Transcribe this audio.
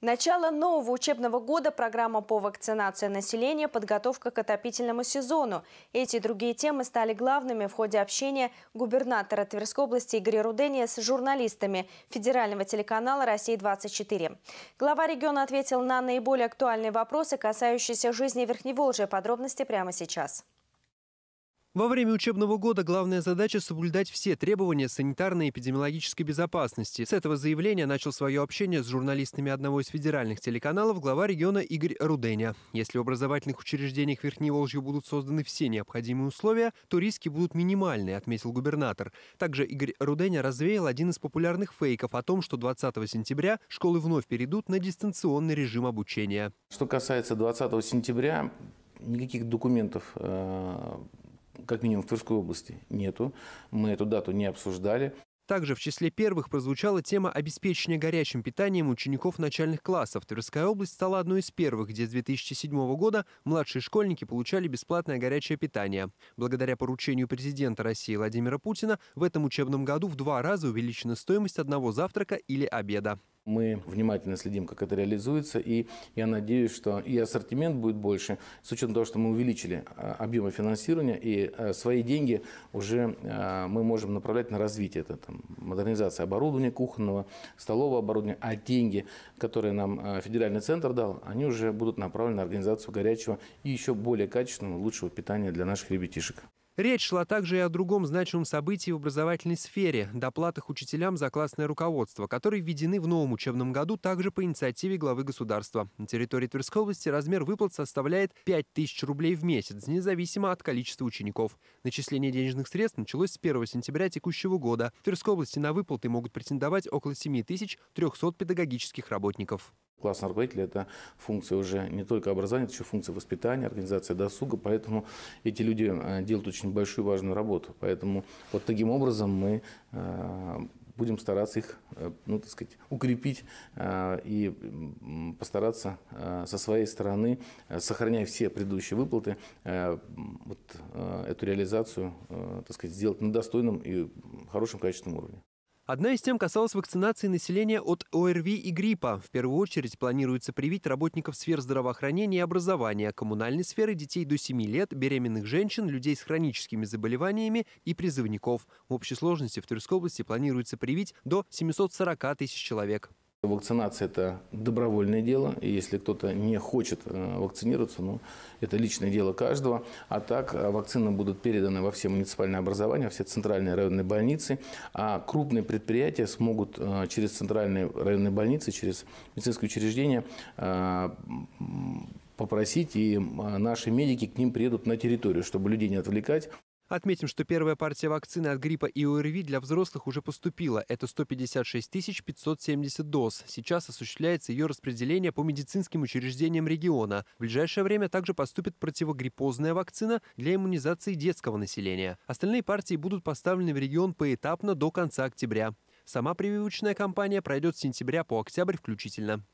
Начало нового учебного года, программа по вакцинации населения, подготовка к отопительному сезону. Эти и другие темы стали главными в ходе общения губернатора Тверской области Игоря Рудения с журналистами федерального телеканала «Россия-24». Глава региона ответил на наиболее актуальные вопросы, касающиеся жизни Верхневолжья. Подробности прямо сейчас. Во время учебного года главная задача – соблюдать все требования санитарной и эпидемиологической безопасности. С этого заявления начал свое общение с журналистами одного из федеральных телеканалов глава региона Игорь Руденя. Если в образовательных учреждениях Верхней Волжьи будут созданы все необходимые условия, то риски будут минимальны, отметил губернатор. Также Игорь Руденя развеял один из популярных фейков о том, что 20 сентября школы вновь перейдут на дистанционный режим обучения. Что касается 20 сентября, никаких документов э, как минимум в Тверской области, нету. Мы эту дату не обсуждали. Также в числе первых прозвучала тема обеспечения горячим питанием учеников начальных классов. Тверская область стала одной из первых, где с 2007 года младшие школьники получали бесплатное горячее питание. Благодаря поручению президента России Владимира Путина в этом учебном году в два раза увеличена стоимость одного завтрака или обеда. Мы внимательно следим, как это реализуется, и я надеюсь, что и ассортимент будет больше, с учетом того, что мы увеличили а, объемы финансирования, и а, свои деньги уже а, мы можем направлять на развитие. Это там, модернизация оборудования кухонного, столового оборудования, а деньги, которые нам федеральный центр дал, они уже будут направлены на организацию горячего и еще более качественного, лучшего питания для наших ребятишек. Речь шла также и о другом значимом событии в образовательной сфере – доплатах учителям за классное руководство, которые введены в новом учебном году также по инициативе главы государства. На территории Тверской области размер выплат составляет 5000 рублей в месяц, независимо от количества учеников. Начисление денежных средств началось с 1 сентября текущего года. В Тверской области на выплаты могут претендовать около 7300 педагогических работников. Классный руководитель – это функция уже не только образования, это еще функция воспитания, организация досуга, поэтому эти люди э, делают очень большую важную работу. Поэтому вот таким образом мы э, будем стараться их, э, ну, так сказать, укрепить и постараться со своей стороны, сохраняя все предыдущие выплаты, вот эту реализацию, так сказать, сделать на достойном и хорошем качественном уровне. Одна из тем касалась вакцинации населения от ОРВИ и гриппа. В первую очередь планируется привить работников сфер здравоохранения и образования, коммунальной сферы, детей до 7 лет, беременных женщин, людей с хроническими заболеваниями и призывников. В общей сложности в Тверской области планируется привить до 740 тысяч человек. Вакцинация – это добровольное дело, и если кто-то не хочет э, вакцинироваться, ну, это личное дело каждого. А так э, вакцины будут переданы во все муниципальные образования, во все центральные районные больницы, а крупные предприятия смогут э, через центральные районные больницы, через медицинские учреждения попросить, и наши медики к ним приедут на территорию, чтобы людей не отвлекать. Отметим, что первая партия вакцины от гриппа и ОРВИ для взрослых уже поступила. Это 156 570 доз. Сейчас осуществляется ее распределение по медицинским учреждениям региона. В ближайшее время также поступит противогриппозная вакцина для иммунизации детского населения. Остальные партии будут поставлены в регион поэтапно до конца октября. Сама прививочная кампания пройдет с сентября по октябрь включительно.